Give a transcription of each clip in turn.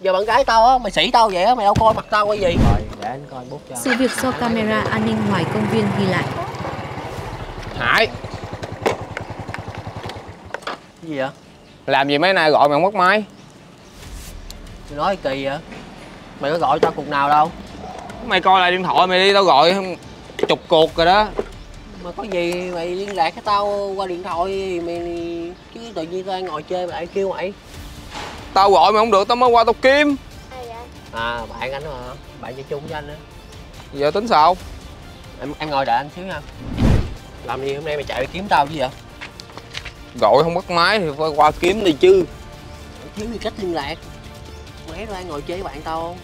giờ bạn gái tao á mày sĩ tao vậy á mày đâu coi mặt tao cái gì. Rồi để anh coi bút cho. Sự việc do camera an ninh ngoài công viên ghi lại. Hải. Cái gì vậy? Làm gì mấy nay gọi mày không mất máy? Tôi nói kỳ vậy? Mày có gọi tao cuộc nào đâu? Mày coi lại điện thoại mày đi tao gọi chục cuộc rồi đó. Mà có gì mày liên lạc với tao qua điện thoại thì mày chứ tự nhiên tao đang ngồi chơi mày lại kêu mày Tao gọi mày không được tao mới qua tao kiếm. À bạn anh mà bạn chơi chung với anh á. Giờ tính sao? Em em ngồi đợi anh xíu nha. Làm gì hôm nay mày chạy kiếm tao chứ vậy? Gọi không bắt máy thì phải qua kiếm đi chứ. Thiếu gì cách liên lạc. Mày đang ngồi chơi với bạn tao không?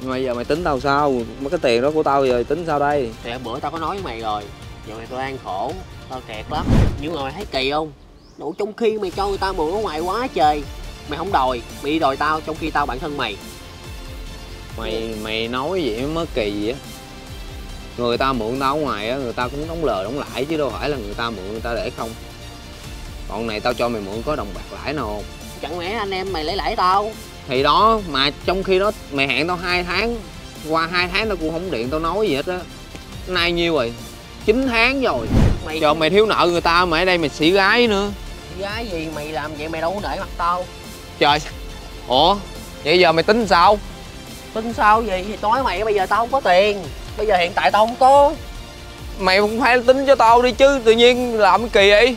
Nhưng mà giờ mày tính tao sao? Mấy cái tiền đó của tao giờ tính sao đây? Thì hôm bữa tao có nói với mày rồi. Giờ này tao đang khổ tao kẹt lắm. Nhưng mà mày thấy kỳ không đủ trong khi mày cho người ta mượn ở ngoài quá trời. Mày không đòi mày đi đòi tao trong khi tao bản thân mày. Mày mày nói vậy mới kỳ vậy? Á Người ta mượn tao ở ngoài á Người ta cũng đóng lời đóng lãi chứ đâu phải là người ta mượn người ta để không. Còn này tao cho mày mượn có đồng bạc lãi nào không? Chẳng lẽ anh em mày lấy lãi tao? Thì đó mà trong khi đó mày hẹn tao hai tháng Qua hai tháng tao cũng không điện tao nói gì hết á. Nay nhiêu rồi? 9 tháng rồi. Mày Giờ mày thiếu nợ người ta mà ở đây mày xỉ gái nữa gái gì mày làm vậy mày đâu có để mặt tao. Trời. Ủa Vậy giờ mày tính sao? Tin sao gì? Thì nói mày bây giờ tao không có tiền. Bây giờ hiện tại tao không có. Mày cũng phải tính cho tao đi chứ Tự nhiên làm cái kỳ vậy?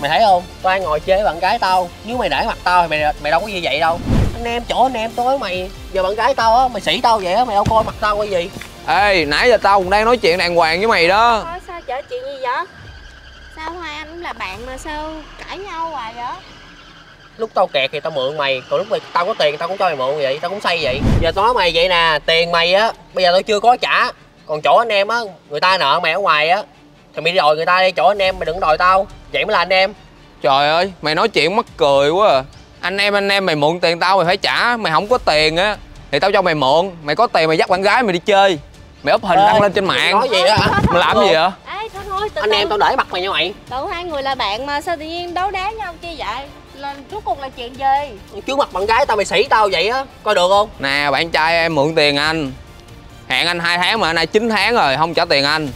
Mày thấy không? Tao đang ngồi chơi với bạn gái tao. Nếu mày để mặt tao thì mày mày đâu có như vậy đâu. Anh em chỗ anh em tôi mày giờ bạn gái tao á mày sĩ tao vậy á mày đâu coi mặt tao cái gì. Ê nãy giờ tao cũng đang nói chuyện đàng hoàng với mày đó. Thôi sao chở chuyện gì vậy? Sao hai anh cũng là bạn mà sao cãi nhau hoài vậy? lúc tao kẹt thì tao mượn mày. Còn lúc mày tao có tiền tao cũng cho mày mượn vậy tao cũng xây vậy. Giờ tao nói mày vậy nè tiền mày á bây giờ tao chưa có trả. Còn chỗ anh em á người ta nợ mày ở ngoài á. Thì mày đi đòi người ta đi chỗ anh em mày đừng đòi tao. Vậy mới là anh em. Trời ơi mày nói chuyện mắc cười quá à. Anh em anh em mày mượn tiền tao mày phải trả. Mày không có tiền á Thì tao cho mày mượn. Mày có tiền mày dắt bạn gái mày đi chơi. Mày up hình Ê, đăng lên trên mạng. nói gì đó hả? Mày làm gì vậy thôi từ anh từ. em tao để mặt mày nha mày. Tụi hai người là bạn mà sao tự nhiên đấu đá nhau chi vậy? Là rốt cuộc là chuyện gì? trước mặt bạn gái tao mày sĩ tao vậy á coi được không? Nè bạn trai em mượn tiền anh. Hẹn anh 2 tháng mà nay 9 tháng rồi không trả tiền anh.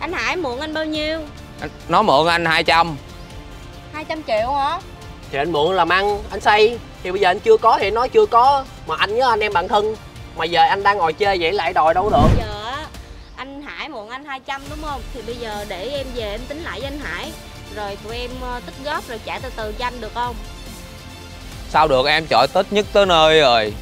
Anh Hải mượn anh bao nhiêu? Nó mượn anh 200 200 triệu hả? thì anh mượn làm ăn anh xây thì bây giờ anh chưa có thì anh nói chưa có. Mà anh với anh em bạn thân mà giờ anh đang ngồi chơi vậy lại đòi đâu có được. Giờ anh Hải mượn anh 200 đúng không? Thì bây giờ để em về em tính lại với anh Hải. Rồi tụi em ờ, tích góp rồi trả từ từ cho anh được không? Sao được em? Chọi Tết nhất tới nơi rồi.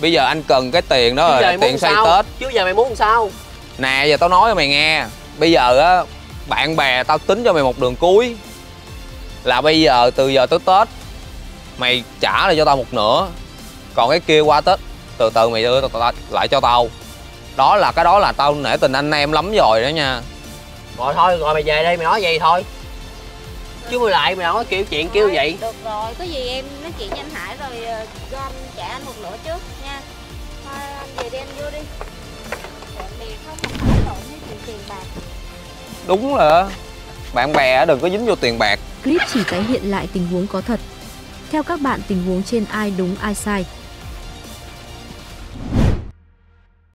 Bây giờ anh cần cái tiền đó Chứ rồi Tiền xây sao? Tết. Chứ giờ mày muốn làm sao? Nè giờ tao nói cho mày nghe. Bây giờ á Bạn bè tao tính cho mày một đường cuối. Là bây giờ từ giờ tới Tết Mày trả lại cho tao một nửa. Còn cái kia qua Tết Từ từ mày đưa lại cho tao Đó là cái đó là tao nể tình anh em lắm rồi đó nha. Rồi thôi rồi mày về đây mày nói vậy thôi. Chứ mày lại mày nói kiểu chuyện kêu vậy. Được rồi, có gì em nói chuyện với anh Hải rồi ờ, cho anh trả anh một nửa trước nha. Thôi anh về đi anh vô đi. Bạn bè không phải lộn với chuyện tiền bạc. Đúng là Bạn bè đừng có dính vô tiền bạc. Clip chỉ tái hiện lại tình huống có thật. Theo các bạn tình huống trên ai đúng ai sai.